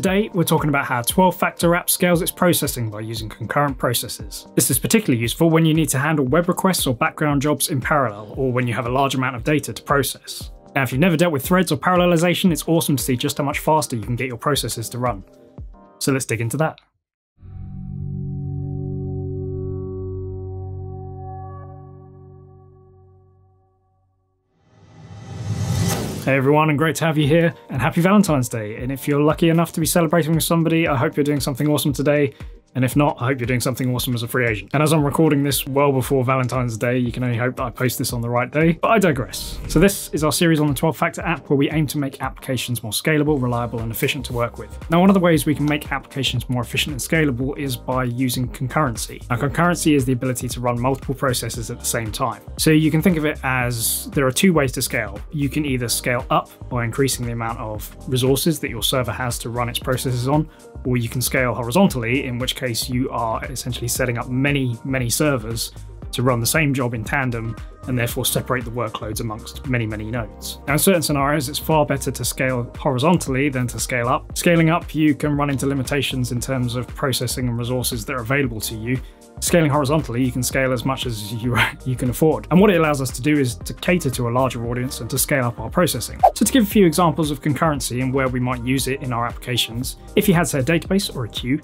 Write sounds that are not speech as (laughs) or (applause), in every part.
Today, we're talking about how 12-factor app scales its processing by using concurrent processes. This is particularly useful when you need to handle web requests or background jobs in parallel, or when you have a large amount of data to process. Now, if you've never dealt with threads or parallelization, it's awesome to see just how much faster you can get your processes to run. So let's dig into that. Hey everyone, and great to have you here, and happy Valentine's Day. And if you're lucky enough to be celebrating with somebody, I hope you're doing something awesome today. And if not, I hope you're doing something awesome as a free agent. And as I'm recording this well before Valentine's Day, you can only hope that I post this on the right day. But I digress. So this is our series on the 12 factor app where we aim to make applications more scalable, reliable, and efficient to work with. Now, one of the ways we can make applications more efficient and scalable is by using concurrency. Now, concurrency is the ability to run multiple processes at the same time. So you can think of it as there are two ways to scale. You can either scale up by increasing the amount of resources that your server has to run its processes on, or you can scale horizontally, in which case you are essentially setting up many, many servers to run the same job in tandem and therefore separate the workloads amongst many, many nodes. Now, in certain scenarios, it's far better to scale horizontally than to scale up. Scaling up, you can run into limitations in terms of processing and resources that are available to you, Scaling horizontally, you can scale as much as you, (laughs) you can afford. And what it allows us to do is to cater to a larger audience and to scale up our processing. So to give a few examples of concurrency and where we might use it in our applications, if you had say a database or a queue,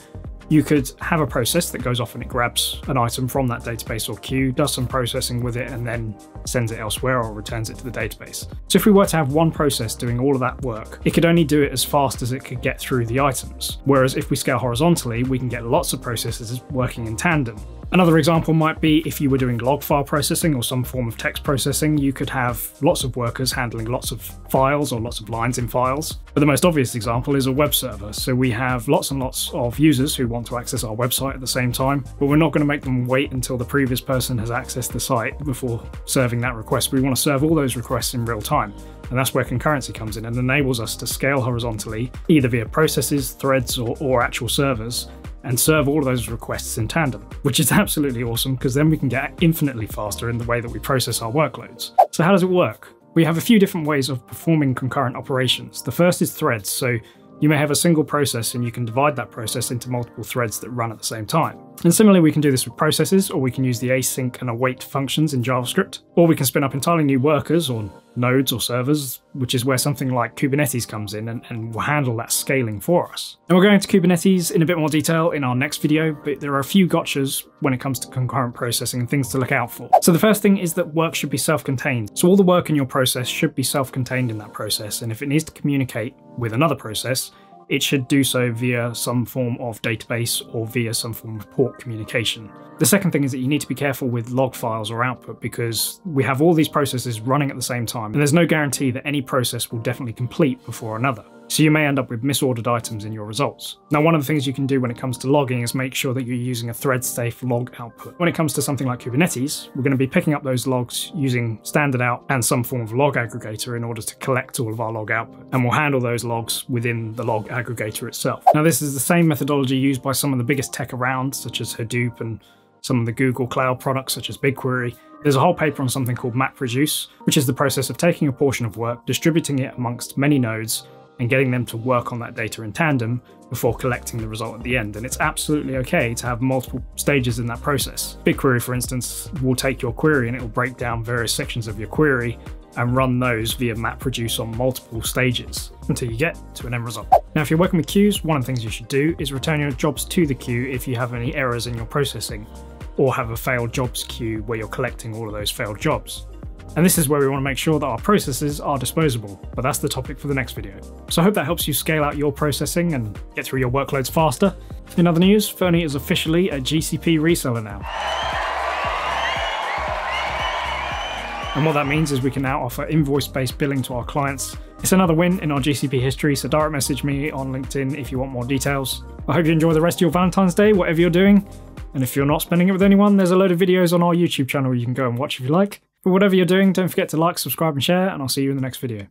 you could have a process that goes off and it grabs an item from that database or queue, does some processing with it, and then sends it elsewhere or returns it to the database. So if we were to have one process doing all of that work, it could only do it as fast as it could get through the items. Whereas if we scale horizontally, we can get lots of processes working in tandem. Another example might be if you were doing log file processing or some form of text processing, you could have lots of workers handling lots of files or lots of lines in files. But the most obvious example is a web server. So we have lots and lots of users who want to access our website at the same time, but we're not going to make them wait until the previous person has accessed the site before serving that request. We want to serve all those requests in real time. And that's where concurrency comes in and enables us to scale horizontally, either via processes, threads, or, or actual servers, and serve all of those requests in tandem, which is (laughs) absolutely awesome because then we can get infinitely faster in the way that we process our workloads. So how does it work? We have a few different ways of performing concurrent operations. The first is threads, so you may have a single process and you can divide that process into multiple threads that run at the same time. And similarly, we can do this with processes, or we can use the async and await functions in JavaScript, or we can spin up entirely new workers or nodes or servers, which is where something like Kubernetes comes in and, and will handle that scaling for us. And we're going to Kubernetes in a bit more detail in our next video, but there are a few gotchas when it comes to concurrent processing and things to look out for. So the first thing is that work should be self-contained. So all the work in your process should be self-contained in that process, and if it needs to communicate with another process, it should do so via some form of database or via some form of port communication. The second thing is that you need to be careful with log files or output because we have all these processes running at the same time, and there's no guarantee that any process will definitely complete before another. So you may end up with misordered items in your results. Now, one of the things you can do when it comes to logging is make sure that you're using a thread-safe log output. When it comes to something like Kubernetes, we're going to be picking up those logs using standard out and some form of log aggregator in order to collect all of our log output. And we'll handle those logs within the log aggregator itself. Now, this is the same methodology used by some of the biggest tech around, such as Hadoop and some of the Google Cloud products such as BigQuery. There's a whole paper on something called MapReduce, which is the process of taking a portion of work, distributing it amongst many nodes, and getting them to work on that data in tandem before collecting the result at the end. And it's absolutely okay to have multiple stages in that process. BigQuery, for instance, will take your query and it will break down various sections of your query and run those via MapReduce on multiple stages until you get to an end result. Now, if you're working with queues, one of the things you should do is return your jobs to the queue if you have any errors in your processing, or have a failed jobs queue where you're collecting all of those failed jobs. And this is where we want to make sure that our processes are disposable, but that's the topic for the next video. So I hope that helps you scale out your processing and get through your workloads faster. In other news, Firney is officially a GCP reseller now. And what that means is we can now offer invoice-based billing to our clients. It's another win in our GCP history, so direct message me on LinkedIn if you want more details. I hope you enjoy the rest of your Valentine's Day, whatever you're doing. And if you're not spending it with anyone, there's a load of videos on our YouTube channel you can go and watch if you like. But whatever you're doing, don't forget to like, subscribe, and share, and I'll see you in the next video.